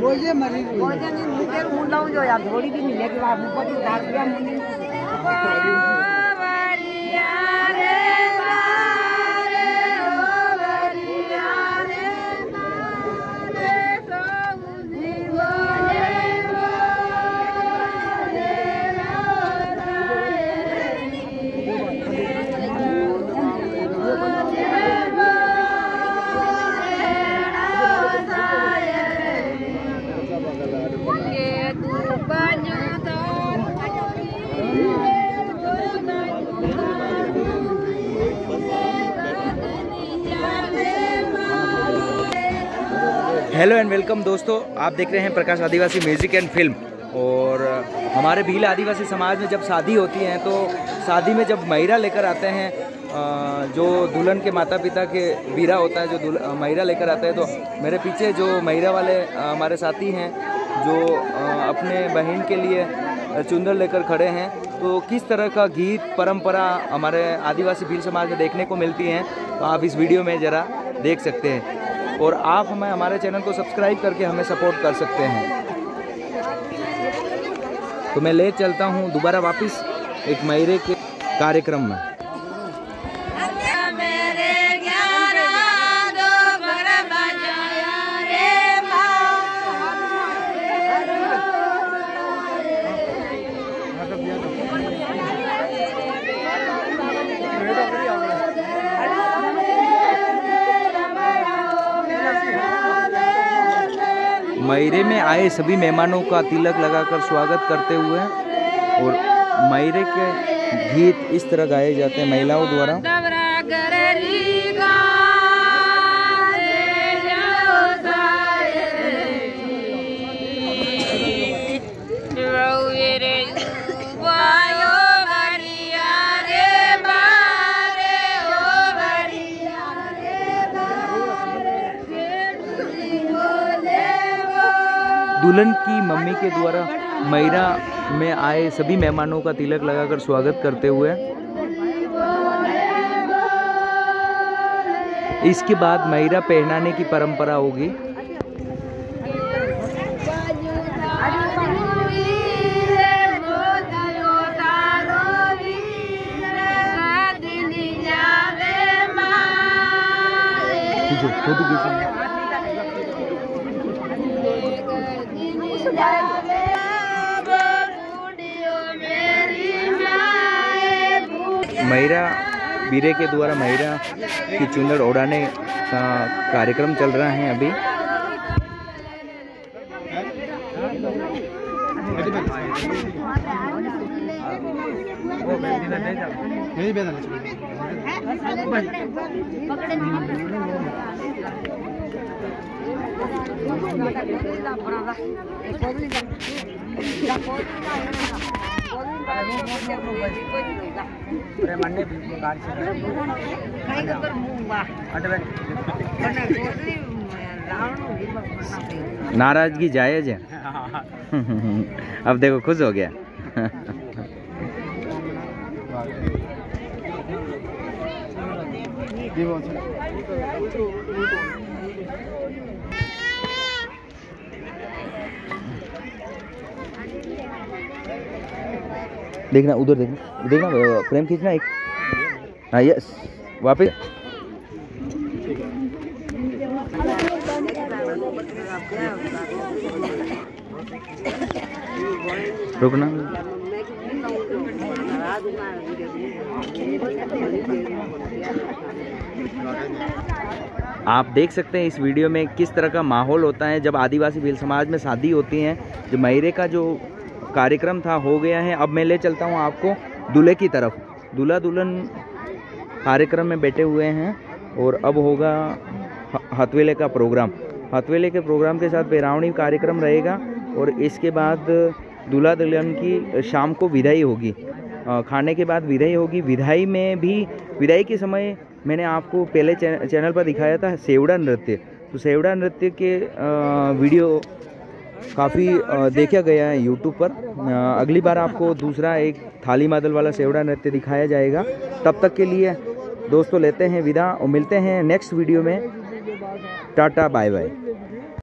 मुझे मरी भोजन मुझे मुंडा जो यार थोड़ी भी मिले कि उधार दिया मुंडी हेलो एंड वेलकम दोस्तों, आप देख रहे हैं Prakash Adivasi music and film. और हमारे भील आदिवासी समाज में जब शादी होती है तो शादी में जब महिरा लेकर आते हैं जो दुल्हन के माता पिता के वीरा होता है, जो महिरा लेकर आते हैं तो मेरे पीछे जो महिरा वाले हमारे साथी हैं, जो अपने बहन के लिए चुंदर लेकर खड़े हैं तो किस तरह का गीत, परंपरा हमारे आदिवासी भील समाज में देखने को मिलती हैं तो आप इस वीडियो में ज़रा देख सकते हैं। और आप हमें, हमारे चैनल को सब्सक्राइब करके हमें सपोर्ट कर सकते हैं। तो मैं ले चलता हूँ, दोबारा वापस एक मयरे के कार्यक्रम में। मयरे में आए सभी मेहमानों का तिलक लगाकर स्वागत करते हुए और मयरे के गीत इस तरह गाए जाते हैं महिलाओं द्वारा। दुल्हन की मम्मी के द्वारा मैरा में आए सभी मेहमानों का तिलक लगाकर स्वागत करते हुए। इसके बाद मैरा पहनाने की परंपरा होगी। खींचो, फ़ोटो महिरा बीरे के द्वारा महिरा की चुंदड़ उड़ाने का कार्यक्रम चल रहा है अभी। नाराज़गी जायज़ है अब देखो खुश हो गया। देखना, उधर देखना। देखना फ्रेम खींचना एक। हाँ यस वापस। रुकना। आप देख सकते हैं इस वीडियो में किस तरह का माहौल होता है, जब आदिवासी भील समाज में शादी होती है, जो मयरे का जो कार्यक्रम था, हो गया है। अब मैं ले चलता हूँ आपको दूल्हे की तरफ़। दूल्हा दुल्हन कार्यक्रम में बैठे हुए हैं और अब होगा हथवेले का प्रोग्राम। हथवेले के प्रोग्राम के साथ बेरावणी कार्यक्रम रहेगा और इसके बाद दूल्हा दुल्हन की शाम को विदाई होगी। खाने के बाद विदाई होगी। विदाई में भी, विदाई के समय मैंने आपको पहले चैनल पर दिखाया था सेवड़ा नृत्य। तो सेवड़ा नृत्य के वीडियो काफ़ी देखा गया है यूट्यूब पर। अगली बार आपको दूसरा एक थाली मादल वाला सेवड़ा नृत्य दिखाया जाएगा। तब तक के लिए दोस्तों लेते हैं विदा, और मिलते हैं नेक्स्ट वीडियो में। Tata bye bye